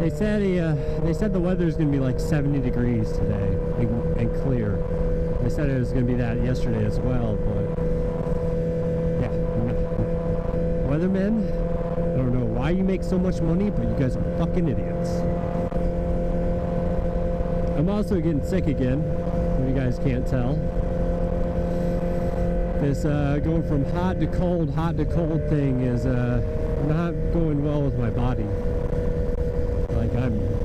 They said uh, they said the weather's gonna be like 70 degrees today and, and clear. They said it was gonna be that yesterday as well, but yeah, weathermen. I don't know why you make so much money, but you guys are fucking idiots. I'm also getting sick again. If you guys can't tell. This uh, going from hot to cold, hot to cold thing is uh, not going well with my body.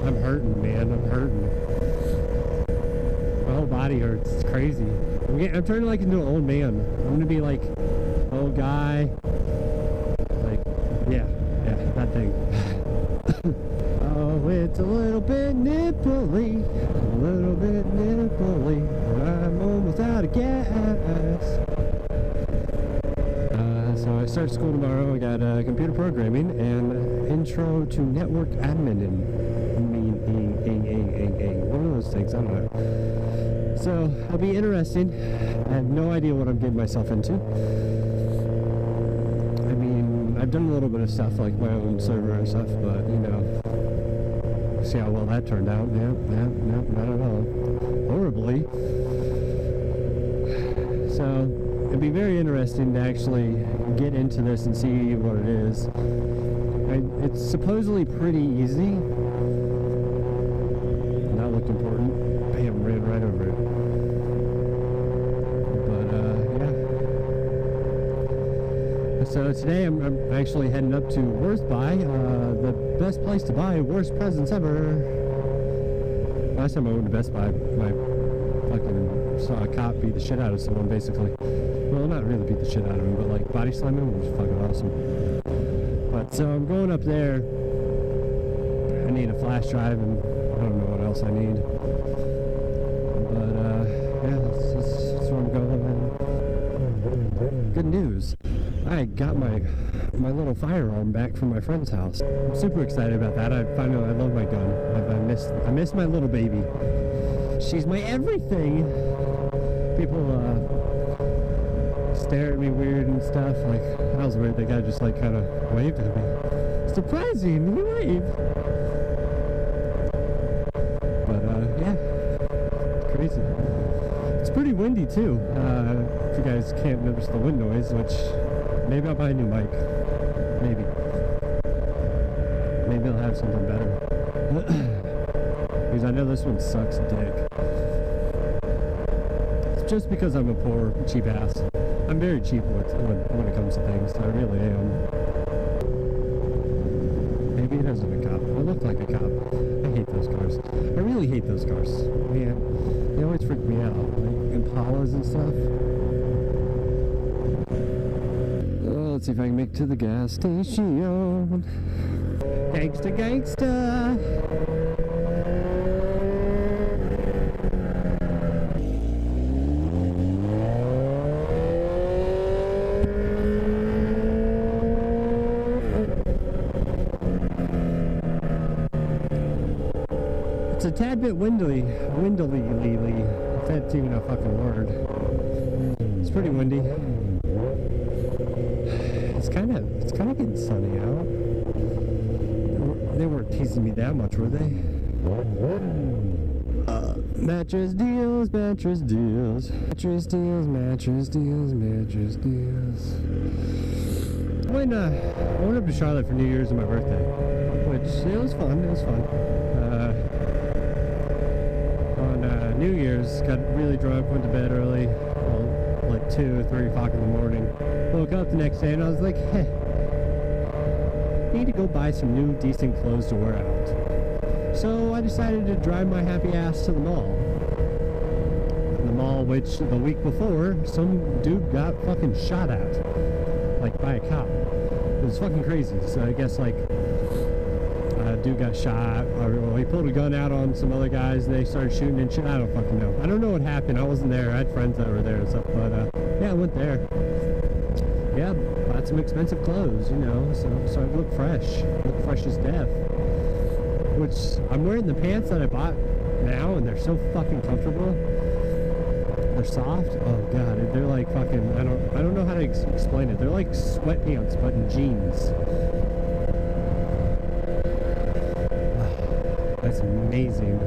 I'm hurting, man. I'm hurting. My whole body hurts. It's crazy. I'm, getting, I'm turning like into an old man. I'm gonna be like old guy. Like, yeah, yeah, that thing. oh, it's a little bit nipply, a little bit nipply. I start school tomorrow. I got uh, computer programming and intro to network admin and mean, ing, ing, ing, ing. One of those things. I don't know. So it'll be interesting. I have no idea what I'm getting myself into. I mean, I've done a little bit of stuff like my own server and stuff, but you know, see how well that turned out. Yeah, yeah, no, not at all. Horribly. So it'd be very interesting to actually get into this and see what it is. I, it's supposedly pretty easy. Not looked important. Bam, ran right over it. But uh, yeah. So today I'm, I'm actually heading up to Worst Buy, uh, the best place to buy worst presents ever. Last time I went to Best Buy, my fucking saw a cop beat the shit out of someone, basically. Really beat the shit out of him, but like body slamming was fucking awesome. But so I'm going up there. I need a flash drive, and I don't know what else I need. But uh, yeah, that's, that's, that's where I'm going. Good news. I got my my little firearm back from my friend's house. I'm super excited about that. I finally I love my gun. I, I miss I miss my little baby. She's my everything. People uh, stare at me weird and stuff. Like that was weird. The guy just like kind of waved at me. Surprising, he waved. But uh, yeah, crazy. It's pretty windy too. Uh, if you guys can't notice the wind noise, which maybe I'll buy a new mic. Maybe. Maybe I'll have something better. because I know this one sucks dick. It's just because I'm a poor cheap ass. I'm very cheap when, when it comes to things. I really am. Maybe it isn't a cop. I look like a cop. I hate those cars. I really hate those cars. Man, uh, they always freak me out. Like Impalas and stuff. Oh, let's see if I can make it to the gas station. Gangsta, gangsta. It's a tad bit windily, windily, if that's even a fucking word. It's pretty windy. It's kind of, it's kind of getting sunny out. They weren't teasing me that much, were they? Uh, mattress deals, mattress deals, mattress deals, mattress deals, mattress deals. I went, uh, I went up to Charlotte for New Year's and my birthday, which it was fun. It was fun. Uh, New Year's, got really drunk, went to bed early, well, like two, or three o'clock in the morning. Woke up the next day and I was like, hey, need to go buy some new decent clothes to wear out. So I decided to drive my happy ass to the mall. The mall which the week before some dude got fucking shot at. Like by a cop. It was fucking crazy. So I guess like dude got shot or he pulled a gun out on some other guys and they started shooting and shit. I don't fucking know. I don't know what happened. I wasn't there. I had friends that were there and stuff, but uh, yeah, I went there. Yeah, bought some expensive clothes, you know, so so I look fresh. Look fresh as death. Which I'm wearing the pants that I bought now and they're so fucking comfortable. They're soft. Oh god, they're like fucking. I don't. I don't know how to ex- explain it. They're like sweatpants, but in jeans. That's amazing.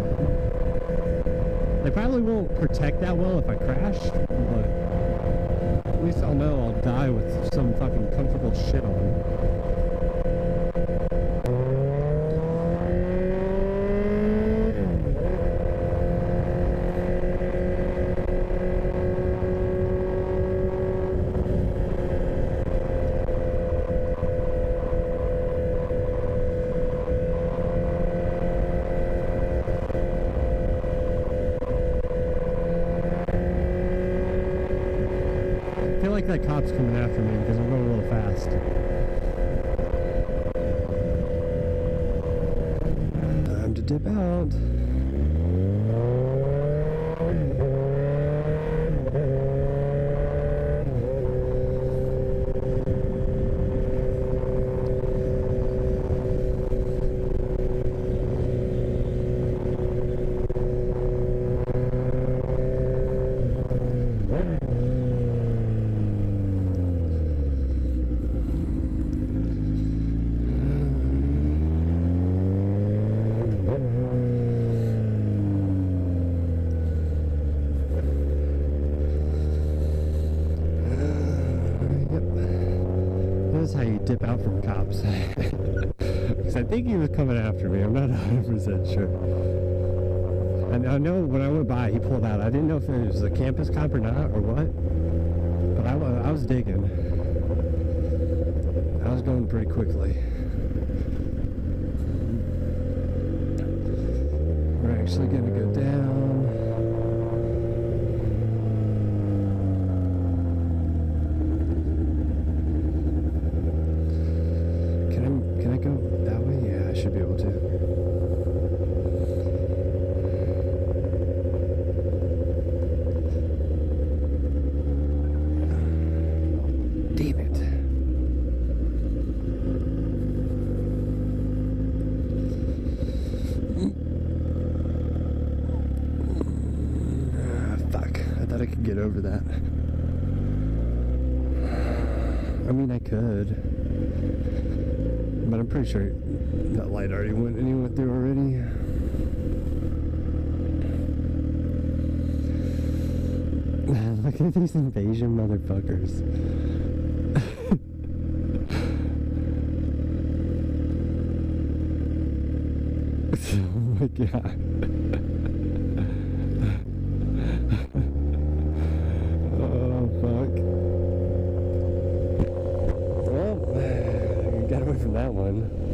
They probably won't protect that well if I crash, but at least I'll know I'll die with some fucking comfortable shit on. That cop's coming after me because I'm going a little fast. Time to dip out. You dip out from cops. Because I think he was coming after me. I'm not 100% sure. And I know when I went by, he pulled out. I didn't know if it was a campus cop or not, or what. But I, I was digging. I was going pretty quickly. We're actually to go down. Can I can I go that way? Yeah, I should be able to. Damn it. Ah, fuck. I thought I could get over that. I mean, I could. But I'm pretty sure that light already went and he went through already. Look at these invasion motherfuckers. oh my god. oh fuck. Well, got away from that one.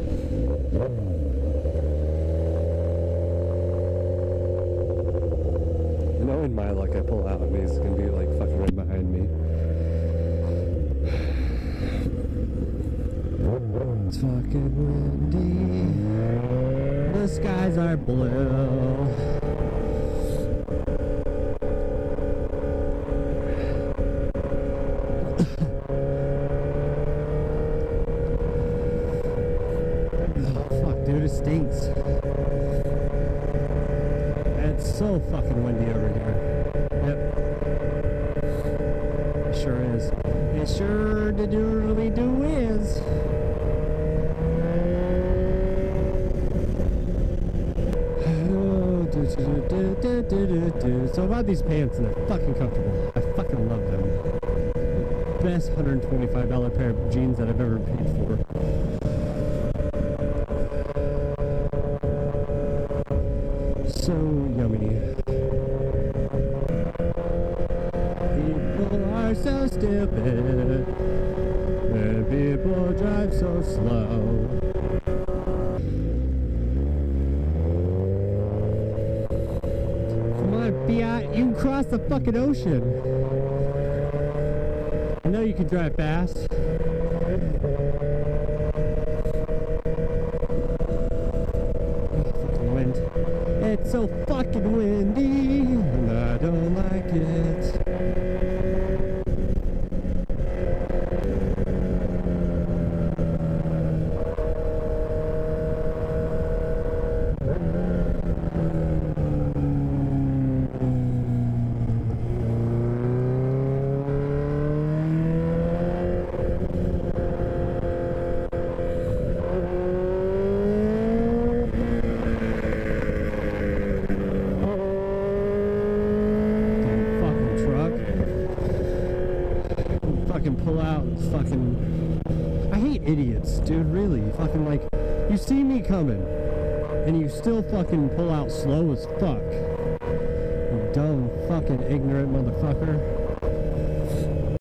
Knowing my luck, I pull out and he's gonna be like fucking right behind me. It's fucking windy. The skies are blue. Oh, fuck, dude, it stinks. It's so fucking windy over here. It sure the doodly do is. So about these pants, and they're fucking comfortable. I fucking love them. Best $125 pair of jeans that I've ever paid for. So yummy. People are so stupid. The fucking ocean. I know you can drive fast. wind. It's so fucking windy, and I don't like it. Out fucking. I hate idiots, dude. Really, fucking like, you see me coming, and you still fucking pull out slow as fuck. You dumb fucking ignorant motherfucker.